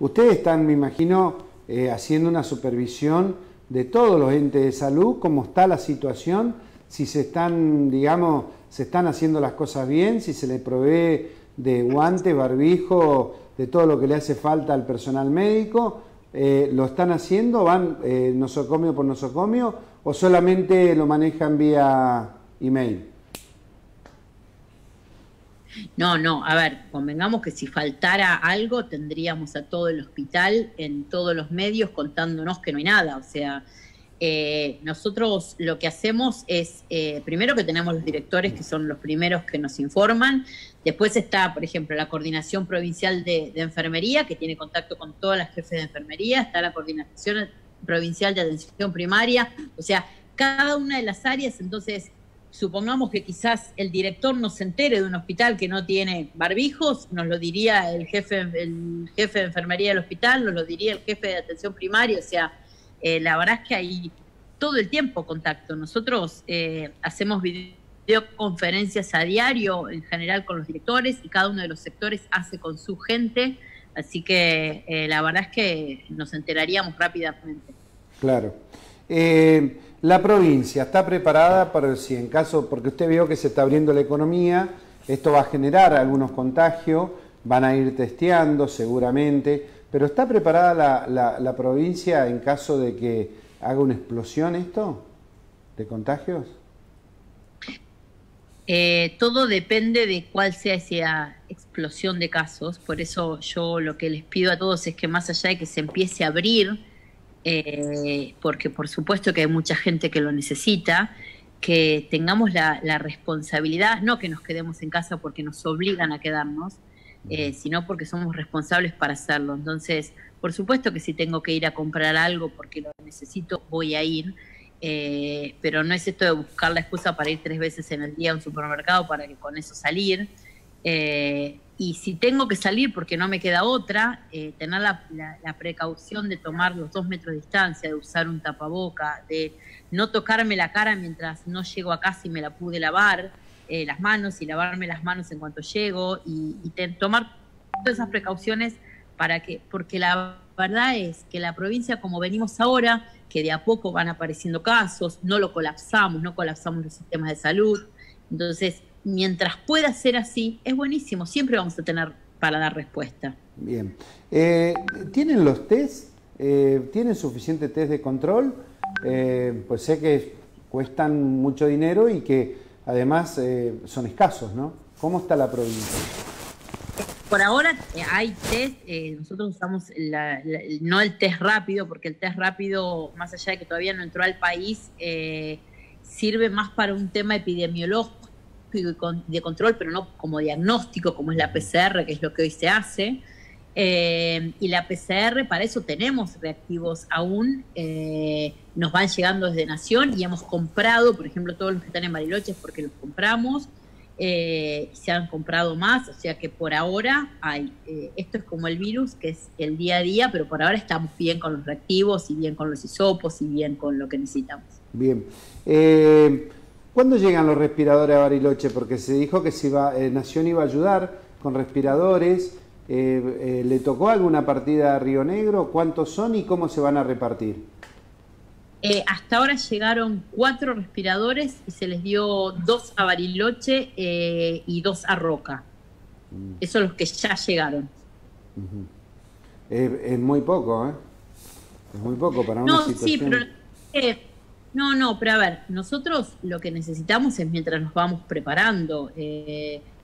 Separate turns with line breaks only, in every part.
Ustedes están, me imagino, eh, haciendo una supervisión de todos los entes de salud, cómo está la situación, si se están, digamos, se están haciendo las cosas bien, si se le provee de guantes, barbijo, de todo lo que le hace falta al personal médico. Eh, ¿Lo están haciendo? ¿Van eh, nosocomio por nosocomio? ¿O solamente lo manejan vía email?
No, no, a ver, convengamos que si faltara algo tendríamos a todo el hospital en todos los medios contándonos que no hay nada, o sea, eh, nosotros lo que hacemos es, eh, primero que tenemos los directores que son los primeros que nos informan, después está, por ejemplo, la coordinación provincial de, enfermería, que tiene contacto con todas las jefes de enfermería, está la coordinación provincial de atención primaria, o sea, cada una de las áreas, entonces, supongamos que quizás el director no se entere de un hospital que no tiene barbijos, nos lo diría el jefe, el jefe de enfermería del hospital, nos lo diría el jefe de atención primaria, o sea, eh, la verdad es que hay todo el tiempo contacto. Nosotros eh, hacemos videoconferencias a diario, en general con los directores, y cada uno de los sectores hace con su gente, así que eh, la verdad es que nos enteraríamos rápidamente.
Claro. La provincia está preparada para si en caso, porque usted vio que se está abriendo la economía, esto va a generar algunos contagios, van a ir testeando seguramente. Pero ¿está preparada la, provincia en caso de que haga una explosión esto de contagios?
Eh, todo depende de cuál sea esa explosión de casos. Por eso yo lo que les pido a todos es que más allá de que se empiece a abrir, eh, porque por supuesto que hay mucha gente que lo necesita, que tengamos la, la, responsabilidad, no que nos quedemos en casa porque nos obligan a quedarnos, eh, sino porque somos responsables para hacerlo. Entonces, por supuesto que si tengo que ir a comprar algo porque lo necesito, voy a ir. Eh, pero no es esto de buscar la excusa para ir tres veces en el día a un supermercado para que con eso salir. Eh, y si tengo que salir porque no me queda otra, tener la, precaución de tomar los dos metros de distancia, de usar un tapaboca, de no tocarme la cara mientras no llego a casa y me la pude lavar. Eh, las manos y lavarme las manos en cuanto llego y, tomar todas esas precauciones para que, porque la verdad es que la provincia, como venimos ahora, que de a poco van apareciendo casos, no lo colapsamos, no colapsamos los sistemas de salud. Entonces, mientras pueda ser así, es buenísimo, siempre vamos a tener para dar respuesta.
Bien. Eh, ¿Tienen los test? Eh, ¿Tienen suficiente test de control? pues sé que cuestan mucho dinero y que además eh, son escasos, ¿no? ¿Cómo está la provincia?
Por ahora eh, hay test, eh, nosotros usamos no el test rápido, porque el test rápido, más allá de que todavía no entró al país, sirve más para un tema epidemiológico de control, pero no como diagnóstico, como es la PCR, que es lo que hoy se hace. Eh, y la PCR, para eso tenemos reactivos aún, eh, nos van llegando desde Nación y hemos comprado, por ejemplo, todos los que están en Bariloche porque los compramos, eh, se han comprado más, o sea que por ahora hay, esto es como el virus, que es el día a día, pero por ahora estamos bien con los reactivos y bien con los hisopos y bien con lo que necesitamos.
Bien. ¿Cuándo llegan los respiradores a Bariloche? Porque se dijo que si va, Nación iba a ayudar con respiradores. Eh, eh, ¿Le tocó alguna partida a Río Negro? ¿Cuántos son y cómo se van a repartir?
Eh, hasta ahora llegaron cuatro respiradores y se les dio dos a Bariloche y dos a Roca. Mm. Esos son los que ya llegaron.
es, muy poco, ¿eh? Es muy poco para una no, Sí, pero,
no, no, pero a ver, nosotros lo que necesitamos es mientras nos vamos preparando.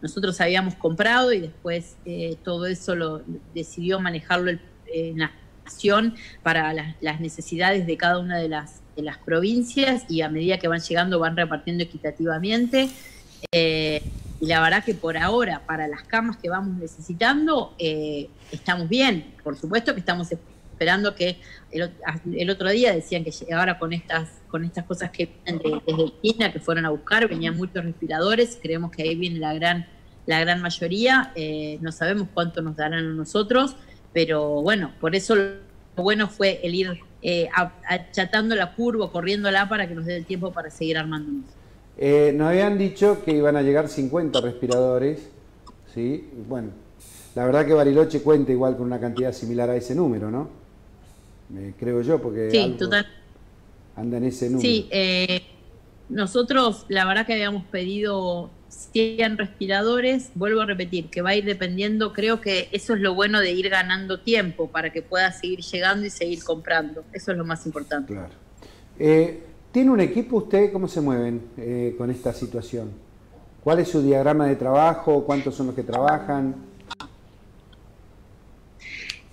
Nosotros habíamos comprado y después eh, todo eso lo decidió manejarlo el, eh, la nación para las, necesidades de cada una de las, de las provincias y a medida que van llegando van repartiendo equitativamente. Eh, y la verdad que por ahora, para las camas que vamos necesitando, estamos bien. Por supuesto que estamos que el, otro día decían que ahora con estas con estas cosas que vienen desde China, que fueron a buscar, venían muchos respiradores, creemos que ahí viene la gran la gran mayoría, eh, no sabemos cuánto nos darán a nosotros, pero bueno, por eso lo bueno fue el ir eh, achatando la curva, corriéndola para que nos dé el tiempo para seguir armándonos.
Eh, nos habían dicho que iban a llegar 50 respiradores, ¿sí? Bueno, La verdad que Bariloche cuenta igual con una cantidad similar a ese número, ¿no? Creo yo, porque
sí, total.
anda en ese número.
Sí, eh, nosotros la verdad que habíamos pedido 100 respiradores, vuelvo a repetir, que va a ir dependiendo, creo que eso es lo bueno de ir ganando tiempo para que pueda seguir llegando y seguir comprando, eso es lo más importante.
Claro. Eh, ¿Tiene un equipo usted? ¿Cómo se mueven eh, con esta situación? ¿Cuál es su diagrama de trabajo? ¿Cuántos son los que trabajan?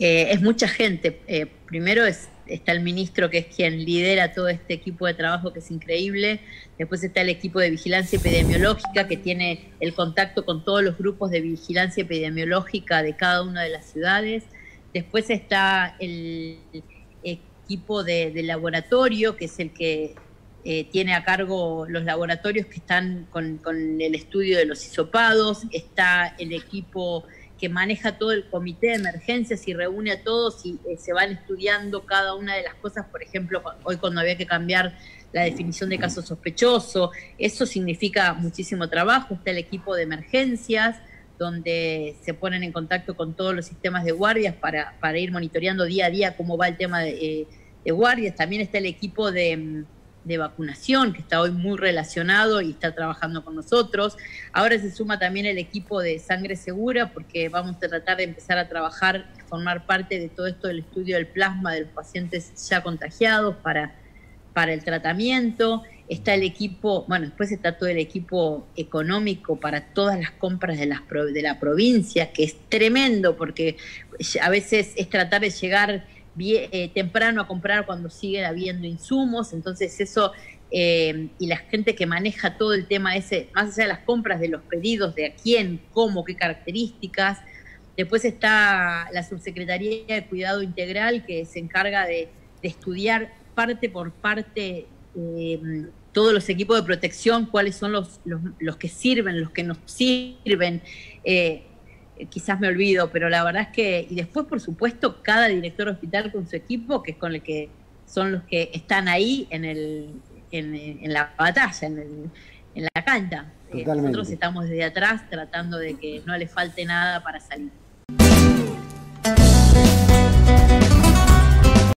Eh, es mucha gente. primero es está el ministro que es quien lidera todo este equipo de trabajo que es increíble. Después está el equipo de vigilancia epidemiológica que tiene el contacto con todos los grupos de vigilancia epidemiológica de cada una de las ciudades. Después está el equipo de, laboratorio que es el que eh, tiene a cargo los laboratorios que están con, con el estudio de los hisopados. Está el equipo que maneja todo el comité de emergencias y reúne a todos y eh, se van estudiando cada una de las cosas, por ejemplo, hoy cuando había que cambiar la definición de caso sospechoso, eso significa muchísimo trabajo, está el equipo de emergencias, donde se ponen en contacto con todos los sistemas de guardias para, ir monitoreando día a día cómo va el tema de, eh, de guardias, también está el equipo de mm, de vacunación, que está hoy muy relacionado y está trabajando con nosotros. Ahora se suma también el equipo de sangre segura, porque vamos a tratar de empezar a trabajar, formar parte de todo esto del estudio del plasma de los pacientes ya contagiados para, para el tratamiento. Está el equipo, bueno, después está todo el equipo económico para todas las compras de, las, de la provincia, que es tremendo, porque a veces es tratar de llegar eh, temprano a comprar cuando sigue habiendo insumos, entonces eso eh, y la gente que maneja todo el tema ese, más allá de las compras, de los pedidos, de a quién, cómo, qué características. Después está la Subsecretaría de Cuidado Integral que se encarga de, estudiar parte por parte eh, todos los equipos de protección, cuáles son los, los, que sirven, los que nos sirven. Eh, quizás me olvido, pero la verdad es que, y después por supuesto cada director hospital con su equipo, que es con el que son los que están ahí en, el, en, la batalla, en, en la cancha. Eh, nosotros estamos desde atrás tratando de que no le falte nada para salir.